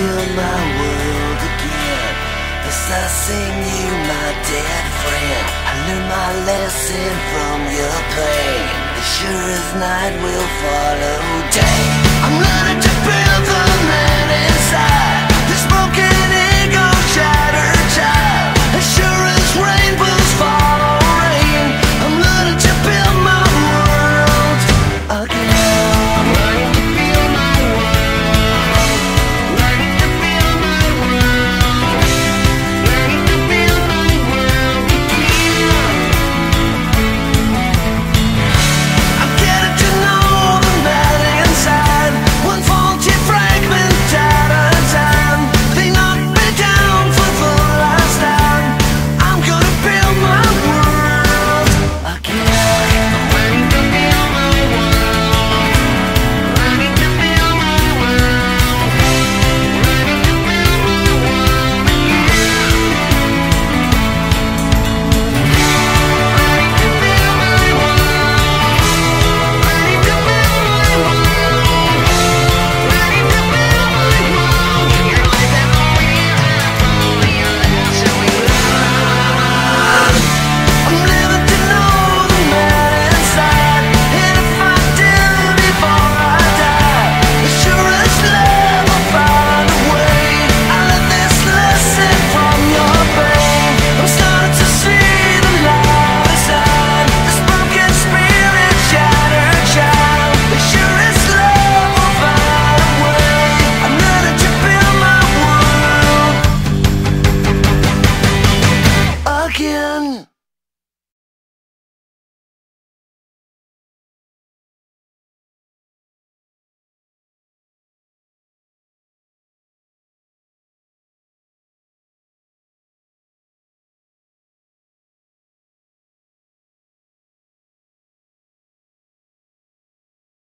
Fill my world again. As I sing you my dead friend. I learned my lesson from your pain. As sure as night will follow. Day I'm